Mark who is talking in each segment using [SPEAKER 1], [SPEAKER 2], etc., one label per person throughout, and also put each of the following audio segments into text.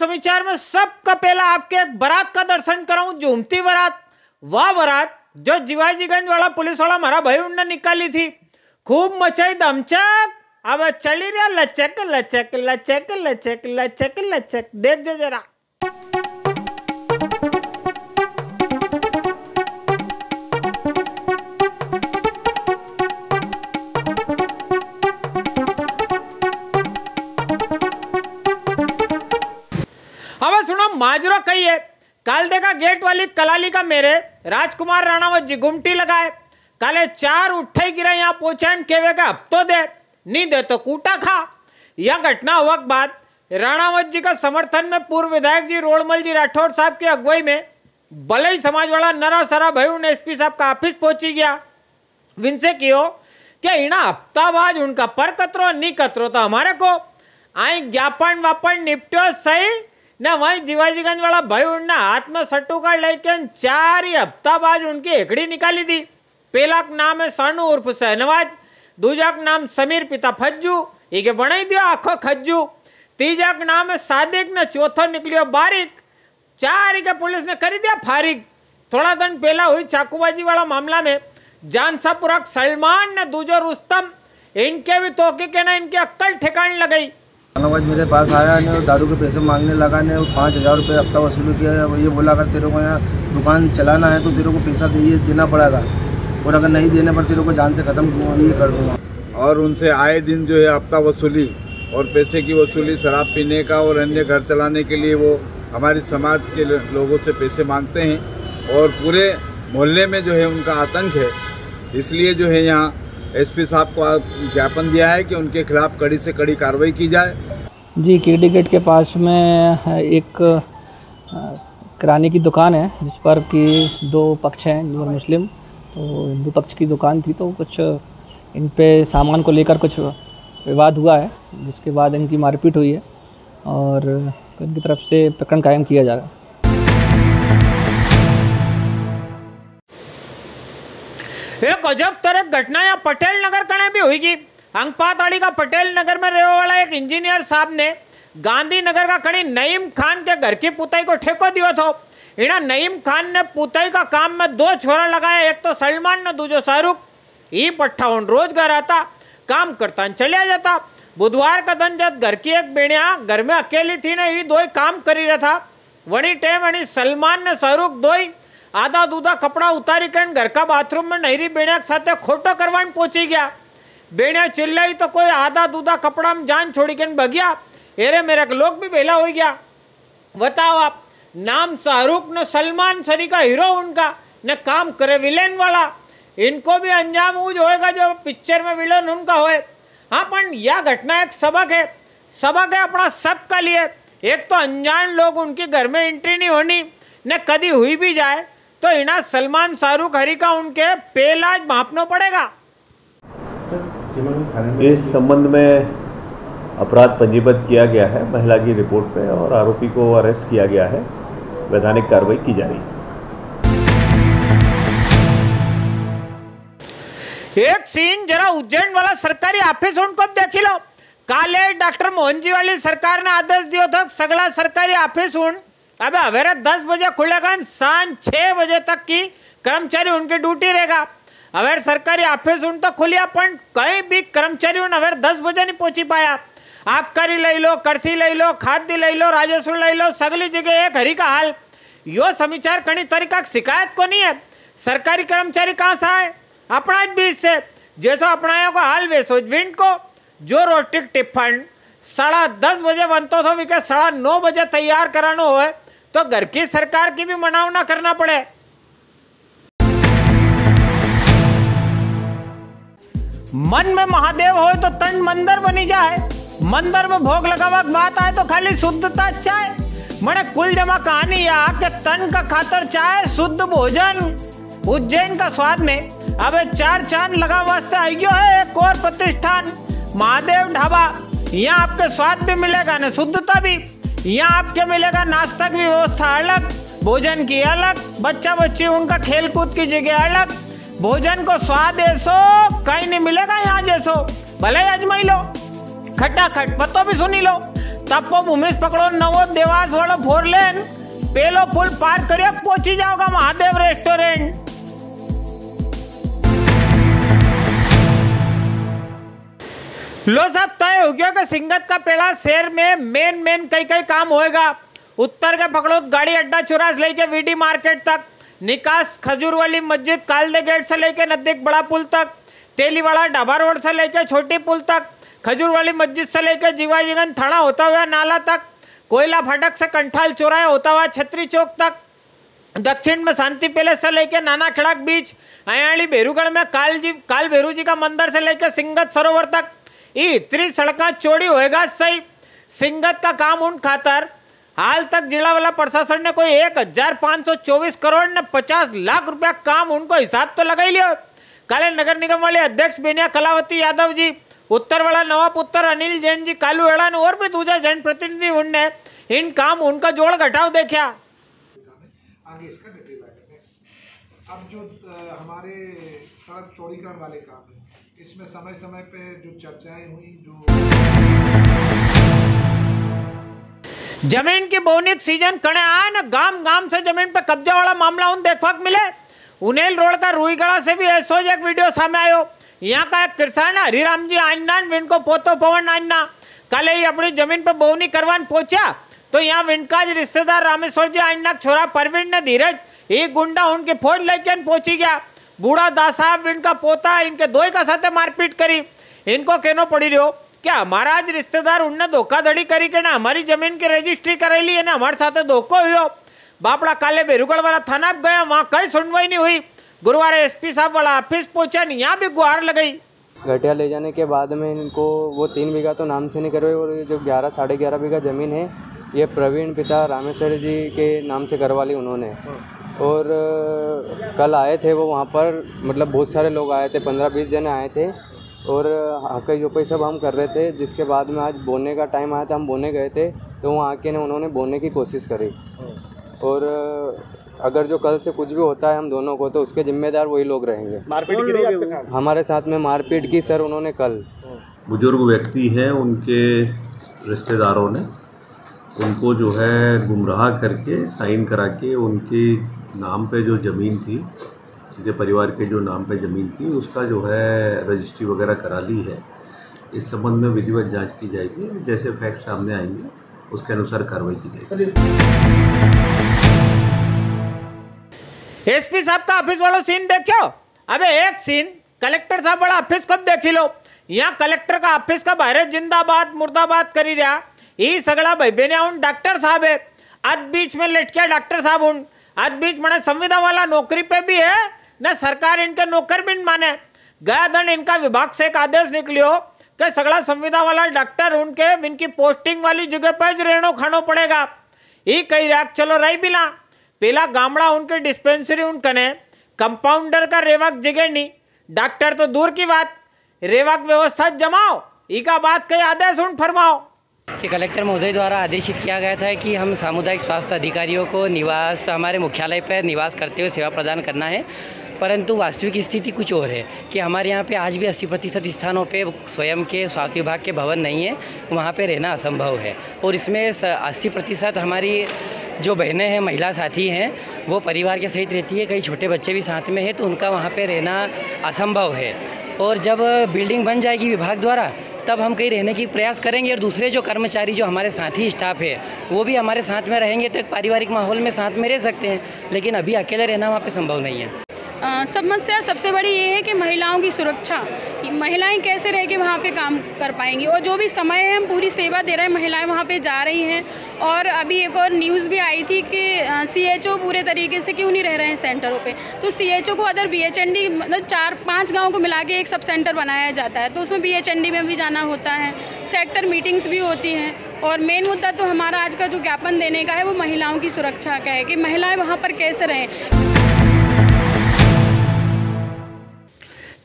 [SPEAKER 1] समाचार में सबका पहला आपके एक बरात का दर्शन कराऊं झूमती बारात, वाह बारात, जो जीवाजीगंज वाला पुलिस वाला मारा भाई उन्होंने निकाली थी। खूब मचाई दमचक। अब चली रहा लचक लचक लचक लचक लचक लचक, देख जो जरा। माजरो कही है। कालदेगा गेट वाली कलाली का मेरे। राजकुमार राणावत जी जिगुमटी लगाए। काले चार उठे गिरा यहाँ पहुंचान केवे का अब तो दे? नहीं दे तो कूटा खा। यह घटना वक्त बाद राणावत जी का समर्थन में पूर्व विधायक जी रोड़मल जी राठौर साहब की अगुवाई में भले ही समाज वाला नरा सरा भाई उन्हें एसपी साहब का ऑफ़िस पहुँची गया। विनसे कियो क्या इना हफ्ताबाज उनका पर कतरो नहीं कतरो तो हमारे को। आई ज्ञापन वापन निपटो सही। ने वही जीवाजीगंज वाला भाई उनने हाथ में सट्टू का लेके चार ही हफ़्ता बाद उनकी हेकड़ी निकाली थी पहला नाम है सानू उर्फ़ शहनवाज दूजा का नाम समीर पिता फज्जू ये के बनाई दियो आखो खज्जू। तीजा का नाम है सादिक ने चौथो निकलियो बारिक। चार के पुलिस ने कर दिया फारिग थोड़ा दिन पहला हुई चाकूबाजी वाला मामला में जानसापुरा सलमान ने दूजो रुस्तम, इनके भी तोके के ना इनकी अक्कल ठिकाने लगाई।
[SPEAKER 2] नवाज़ मेरे पास आया, ने और दारू के पैसे मांगने लगा, ने पाँच हज़ार रुपये हफ़्ता वसूल किया है। ये बोला अगर तेरे को यहाँ दुकान चलाना है तो तेरे को पैसा दिए देना पड़ेगा और अगर नहीं देने पर तेरे को जान से ख़त्म ये कर दूँगा
[SPEAKER 3] और उनसे आए दिन जो है हफ़्ता वसूली और पैसे की वसूली, शराब पीने का और अन्य घर चलाने के लिए वो हमारे समाज के लोगों से पैसे मांगते हैं और पूरे मोहल्ले में जो है उनका आतंक है इसलिए जो है यहाँ एसपी साहब को ज्ञापन दिया है कि उनके खिलाफ कड़ी से कड़ी कार्रवाई की जाए।
[SPEAKER 4] जी, केडी गेट के पास में एक किराने की दुकान है, जिस पर कि दो पक्ष हैं, हिंदू और मुस्लिम। तो हिंदू पक्ष की दुकान थी तो कुछ इन पे सामान को लेकर कुछ विवाद हुआ है, जिसके बाद इनकी मारपीट हुई है और तो इनकी तरफ़ से प्रकरण कायम किया जा रहा है।
[SPEAKER 1] एक अजब तरह घटना यहाँ पटेल नगर कने भी हुई की अंगपाताड़ी का पटेल नगर में रहने वाला एक इंजीनियर साहब ने गांधी नगर का कड़ी नईम खान के घर की पुताई को ठेको दियो थो। इना नईम खान ने पुताई का काम में दो छोरा लगाया, एक तो सलमान ने, दूजो शाहरुख। ई पट्ठा उन रोज घर आता, काम करता चलिया जाता। बुधवार का दिन जब घर की एक बेड़िया घर में अकेली थी ने, ई दो ही काम करी रहा था वही टाइम वही सलमान ने शाहरुख दो ही आधा दूधा कपड़ा उतारी घर का बाथरूम में नहरी बेड़िया के साथ खोटो करवाने पहुँची गया बेड़िया चिल्लाई तो कोई आधा दूधा कपड़ा में जान छोड़ी के भगिया एरे मेरे के लोग भी बेला हो गया बताओ आप नाम शाहरुख न सलमान सरी का हीरो उनका न काम करे विलेन वाला इनको भी अंजाम ऊज होएगा जो पिक्चर में विलन उनका होए हाँ पर यह घटना एक सबक है सबक है अपना सबका लिए एक तो अनजान लोग उनके घर में एंट्री नहीं होनी न कभी हुई भी जाए तो इना सलमान शाहरुख हरी का उनके पेलाज भापना पड़ेगा।
[SPEAKER 5] इस संबंध में अपराध पंजीबद्ध किया गया है। महिला की रिपोर्ट पे और आरोपी को अरेस्ट किया गया है। वैधानिक कार्रवाई की जा रही है।
[SPEAKER 1] एक सीन जरा उज्जैन वाला सरकारी ऑफ़िस उनको देखी लो काले डॉक्टर मोहनजी वाली सरकार ने आदेश दियो था सगला सरकारी ऑफ़िस उन अबे हवेरे दस बजे खुलेगा साँझ छह बजे तक की कर्मचारी उनकी ड्यूटी रहेगा। अवेर सरकारी ऑफ़िस उन तो खुलिया, पण कहीं भी कर्मचारी उन अवेर दस बजे नहीं पहुँची पाया। आबकारी ले लो, करसी ले लो, खाद्य ले लो, राजस्व ले लो, सगली जगह एक हरी का हाल। यो समाचार कई तरीका शिकायत को नहीं है। सरकारी कर्मचारी कहाँ से आए? अपना बीच से। जैसो अपनायो को हाल, वैसो विंड को। जो रोटिक टिफन, साढ़ा दस बजे बनतो तो विके साढ़ा नौ बजे तैयार करानो हो तो घर की सरकार की भी मनावना करना पड़े। मन में महादेव हो तो तन मंदिर बनी जाए। मंदिर में भोग लगावा बात आए तो खाली शुद्धता चाय मने कुल जमा कहानी या के तन का खातर चाय शुद्ध भोजन। उज्जैन का स्वाद में अब चार चाँद लगा वास्ते आइयो है एक और प्रतिष्ठान। महादेव ढाबा, यहाँ आपके स्वाद भी मिलेगा ना शुद्धता भी। यहाँ आपके मिलेगा नाश्ता की व्यवस्था अलग, भोजन की अलग बच्चा बच्ची उनका खेल कूद की जगह अलग, भोजन को स्वाद ऐसो, कहीं नहीं मिलेगा यहाँ जैसो, भले अजमाई लो खट पत्तो भी सुनी लो तपो भूमि पकड़ो नवो देवास वालो फोर लेन, पेलो पुल पार करियो पहुँची जाओगा महादेव रेस्टोरेंट। लो साहब, तय हो गया कि सिंगत का पेड़ा शहर में मेन मेन कई कई काम होएगा। उत्तर के पकड़ो गाड़ी अड्डा चौरास लेके वीडी मार्केट तक, निकास खजूर वाली मस्जिद कालदे गेट से लेके नज़दीक बड़ा पुल तक, तेलीवाड़ा ढाबा रोड से लेके छोटी पुल तक, खजूर वाली मस्जिद से लेके जीवाजीगंज थाना होता हुआ नाला तक, कोयला फाटक से कंठाल चौराया होता हुआ छत्री चौक तक, दक्षिण में शांति पैलेस से लेके नाना खड़क बीच अयाली भेरूगढ़ में काल जी काल भैरू जी का मंदिर से लेके सिंगत सरोवर तक ये इतनी सड़क चौड़ी होएगा, सही। सिंगत का काम उन खातर। हाल तक जिला वाला प्रशासन ने कोई एक हज़ार पाँच सौ चौबीस करोड़ ने पचास लाख रुपया काम उनको हिसाब तो लगा ही लियो। काले नगर निगम वाले अध्यक्ष बेनिया कलावती यादव जी, उत्तर वाला नवा पुत्र अनिल जैन जी, कालू एड़ान और भी दूसरे जनप्रतिनिधि उनने, इन काम उनका जोड़ घटाव देखा।
[SPEAKER 6] आगे इसका अब जो हमारे सड़क चौड़ीकरण वाले काम है इसमें समय समय पे जो चर्चाएँ हुई, जो
[SPEAKER 1] ज़मीन की बोनिक सीज़न कणे आए ना गाँव गाँव से ज़मीन पे कब्जा वाला मामला उन देखवा मिले। उनेल रोड का रुईगढ़ा से भी ऐसो एक वीडियो सामने आयो। यहाँ का एक किसान हरिराम जी आन्ना, विनको पोतो पवन आन्ना। कल ही अपनी ज़मीन पे बोवनी करवान पहुँचा तो यहाँ विनकाज रिश्तेदार रामेश्वर जी आन्ना के छोरा परवीन ने धीरज, एक गुंडा उनकी फौज लेके पहुँची गया। बूढ़ा दास साहब, इनका पोता, इनके दो का साथे मारपीट करी। इनको कहनो पड़ी रहो क्या हमारा आज रिश्तेदार उनने धोखाधड़ी करी के ना हमारी ज़मीन की रजिस्ट्री करेली है, ना हमारे साथ धोखो हुआ बापड़ा काले बेरुगढ़ वाला थाना गया, वहाँ कहीं सुनवाई नहीं हुई। गुरुवार एसपी साहब वाला ऑफ़िस पहुँचा नहीं यहाँ भी गुहार लगाई।
[SPEAKER 7] घटिया ले जाने के बाद में इनको वो तीन बीघा तो नाम से नहीं करवाई, और ये जो ग्यारह, साढ़े ग्यारह बीघा ज़मीन है, ये प्रवीण पिता रामेश्वर जी के नाम से करवा ली उन्होंने। और कल आए थे वो वहाँ पर मतलब बहुत सारे लोग आए थे पंद्रह बीस जने आए थे। और हक यूपी सब हम कर रहे थे जिसके बाद में आज बोने का टाइम आया था हम बोने गए थे। तो वहाँ आके ने उन्होंने बोने की कोशिश करी। और अगर जो कल से कुछ भी होता है हम दोनों को तो उसके जिम्मेदार वही लोग रहेंगे। मारपीट हमारे साथ में मारपीट की सर उन्होंने कल।
[SPEAKER 5] बुज़ुर्ग व्यक्ति हैं उनके रिश्तेदारों ने। उनको जो है गुमराह करके साइन करा के उनके नाम पे जो ज़मीन थी उनके परिवार के जो नाम पे ज़मीन थी उसका जो है रजिस्ट्री वगैरह करा ली है। इस संबंध में विधिवत जाँच की जाएगी जैसे फैक्ट सामने आएँगे उसके अनुसार कार्रवाई की जाएगी।
[SPEAKER 1] एसपी साहब का ऑफ़िस वाला सीन देखो अबे एक सीन कलेक्टर साहब वाला ऑफ़िस कब देखी लो। यहाँ कलेक्टर का ऑफ़िस का बाहर जिंदाबाद मुर्दाबाद करी रहा। ये सगड़ा भाई बेने डॉक्टर साहब है। अद बीच में लटके डॉक्टर साहब उन। आज बीच में संविदा वाला नौकरी पे भी है, न सरकार इनके नौकर भी माने। गया धन इनका विभाग से एक आदेश निकलियो कि सगड़ा संविदा वाला डॉक्टर उनके, इनकी पोस्टिंग वाली जगह पर रेणो खानो पड़ेगा। ये कही रहा चलो रही बिना पहला गामड़ा उनके डिस्पेंसरी उनकने कंपाउंडर का रेवाक जगह नहीं डॉक्टर तो दूर की बात। रेवाक व्यवस्था जमाओ, ई का बात कई आदेश उन फरमाओ।
[SPEAKER 8] कि कलेक्टर महोदय द्वारा आदेशित किया गया था कि हम सामुदायिक स्वास्थ्य अधिकारियों को निवास, हमारे मुख्यालय पर निवास करते हुए सेवा प्रदान करना है। परंतु वास्तविक स्थिति कुछ और है कि हमारे यहाँ पे आज भी 80 प्रतिशत स्थानों पे स्वयं के स्वास्थ्य विभाग के भवन नहीं है, वहाँ पे रहना असंभव है। और इसमें 80 प्रतिशत हमारी जो बहनें हैं, महिला साथी हैं, वो परिवार के सहित रहती है, कई छोटे बच्चे भी साथ में हैं तो उनका वहाँ पे रहना असंभव है। और जब बिल्डिंग बन जाएगी विभाग द्वारा, तब हम कहीं रहने की प्रयास करेंगे और दूसरे जो कर्मचारी, जो हमारे साथी स्टाफ है, वो भी हमारे साथ में रहेंगे तो एक पारिवारिक माहौल में साथ में रह सकते हैं, लेकिन अभी अकेले रहना वहाँ पर संभव नहीं है।
[SPEAKER 9] समस्या सबसे बड़ी ये है कि महिलाओं की सुरक्षा, महिलाएँ कैसे रह के वहाँ पे काम कर पाएँगी? और जो भी समय है, हम पूरी सेवा दे रहे हैं, महिलाएँ वहाँ पे जा रही हैं। और अभी एक और न्यूज़ भी आई थी कि सीएचओ पूरे तरीके से क्यों नहीं रह रहे हैं सेंटरों पे? तो सीएचओ को अदर बीएचएनडी मतलब चार, पाँच गाँव को मिला के एक सब सेंटर बनाया जाता है। तो उसमें बीएचएनडी में भी जाना होता है सेक्टर मीटिंग्स भी होती हैं। और मेन मुद्दा तो हमारा आज का जो ज्ञापन देने का है, वो महिलाओं की सुरक्षा का है कि महिलाएँ वहाँ पर कैसे रहें।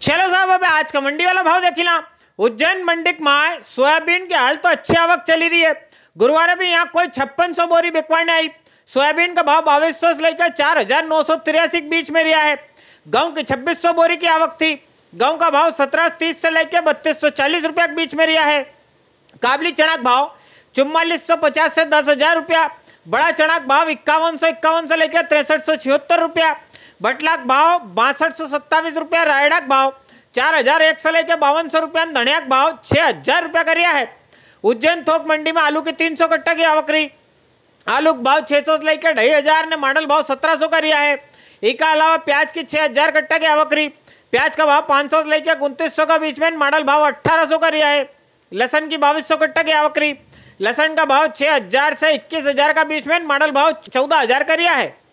[SPEAKER 1] चलो साहब, अब आज का मंडी वाला भाव देखिला उज्जैन मंडी में सोयाबीन की हाल तो अच्छी आवक चली रही है। गुरुवार भी यहाँ कोई छप्पन सौ बोरी बिकवाने आई। सोयाबीन का भाव बाईस सौ से लेकर चार हज़ार नौ सौ तिरासी के बीच में रिया है। गेहूँ की छब्बीस सौ बोरी की आवक थी। गेहूँ का भाव सत्रह सौ तीस से लेकर बत्तीस सौ चालीस रुपया के बीच में रिया है। काबली चना का भाव चुम्बालीस सौ पचास से दस हज़ार रुपया। बड़ा चना का भाव इक्यावन सौ, इक्यावन से लेकर तिरसठ सौ छिहत्तर रुपया। बटला का भाव बासठ सौ सत्तावीस रुपया रायडा का भाव चार हज़ार एक से लेकर बावन सौ रुपया धनिया का भाव छह हज़ार रुपया करिया है। उज्जैन थोक मंडी में आलू की तीन सौ कट्टा की आवक रही। आलू का भाव छह सौ से लेकर ढाई हज़ार ने मॉडल भाव सत्रह सौ करिया है। इसके अलावा प्याज की छह हज़ार कट्टा की आवक रही। प्याज का भाव पाँच सौ से लेकर उनतीस सौ का बीच में मॉडल भाव अट्ठारह सौ करिया है। लसन की बाईस सौ कट्टा की आवक रही। लसन का भाव छह हज़ार से इक्कीस हज़ार का बीच में मॉडल भाव चौदह हज़ार का रिया है।